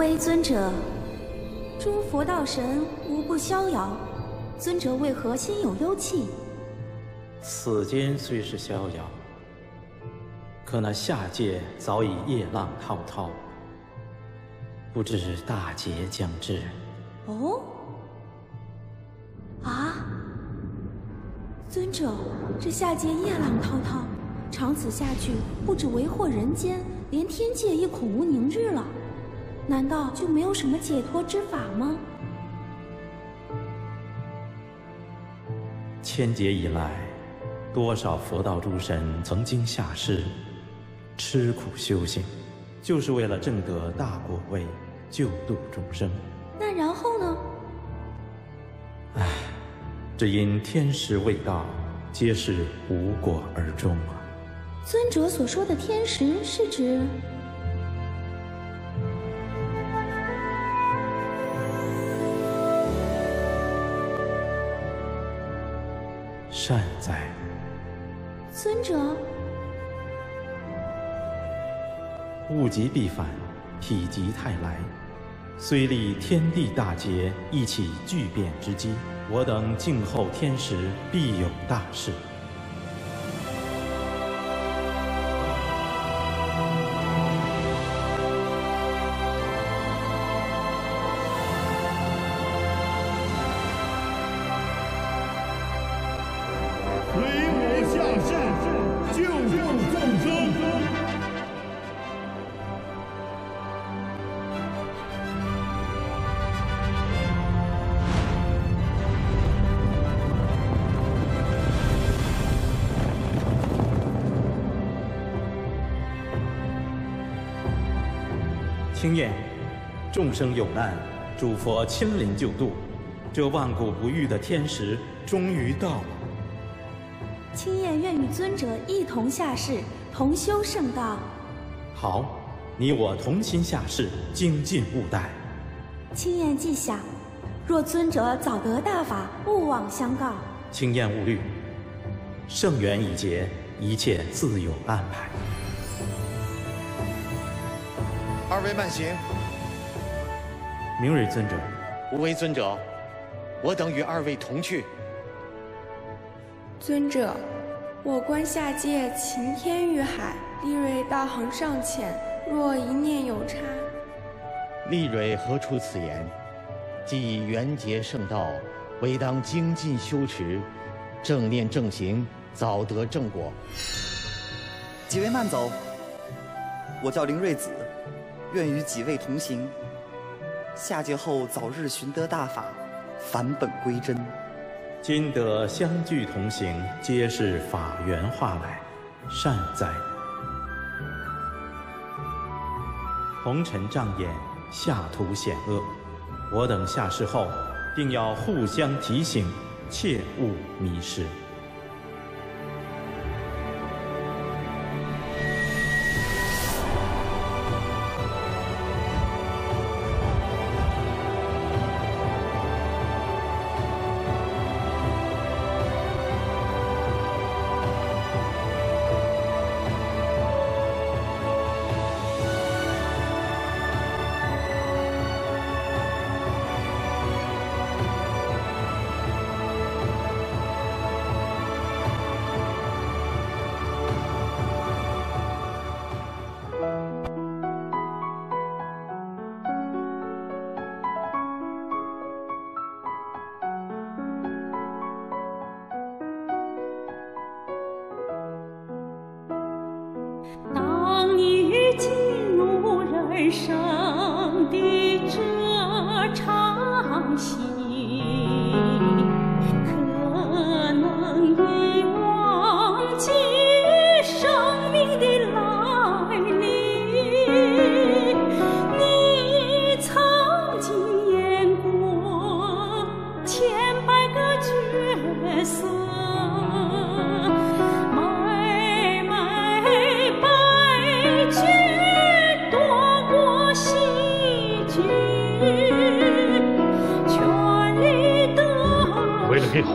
为尊者，诸佛道神无不逍遥，尊者为何心有忧气？此间虽是逍遥，可那下界早已夜浪滔滔，不知大劫将至。哦？啊？尊者，这下界夜浪滔滔，长此下去，不止为祸人间，连天界也恐无宁日了。难道就没有什么解脱之法吗？千劫以来，多少佛道诸神曾经下世，吃苦修行，就是为了证得大果位，救度众生。那然后呢？唉，只因天时未到，皆是无果而终啊。尊者所说的天时，是指？善哉，尊者。物极必反，否极泰来。虽历天地大劫，一起巨变之机，我等静候天时，必有大事。青燕，众生有难，诸佛亲临救度，这万古不遇的天时终于到了。青燕愿与尊者一同下世，同修圣道。好，你我同心下世，精进勿怠。青燕记下，若尊者早得大法，勿忘相告。青燕勿虑，圣缘已结，一切自有安排。二位慢行。明蕊尊者，无为尊者，我等与二位同去。尊者，我观下界晴天欲海，利蕊道行尚浅，若一念有差。利蕊何出此言？既缘结圣道，唯当精进修持，正念正行，早得正果。几位慢走，我叫林瑞子。愿与几位同行，下界后早日寻得大法，返本归真。今得相聚同行，皆是法缘化来，善哉！红尘障眼，下途险恶，我等下世后，定要互相提醒，切勿迷失。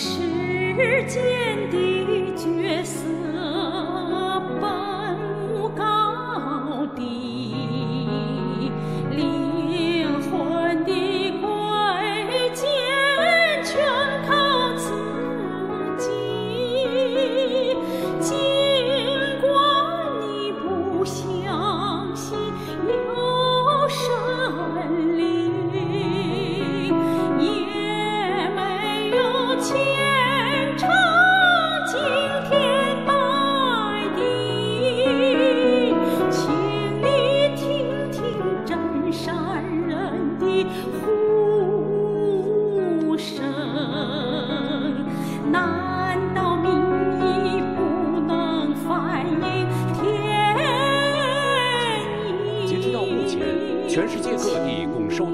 世间的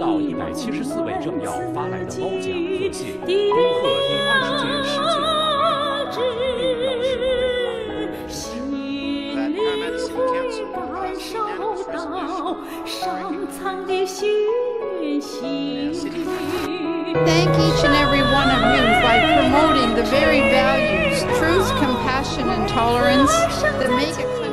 到一百七十四位代表发来的褒奖和信，祝贺第二十届世界互会圆满落幕。来，二零二零年。Thank each and every one of you by promoting the very values: truth, compassion, and tolerance. The meeting.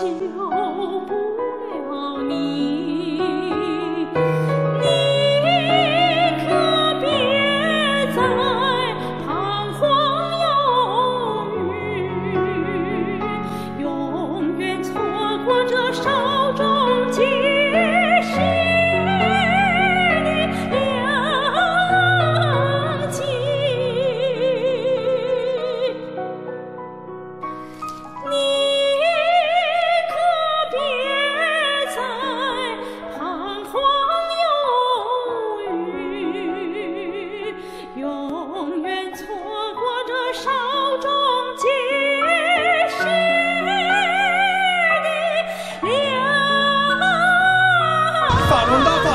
就不永远错过这稍纵即逝的良大，大。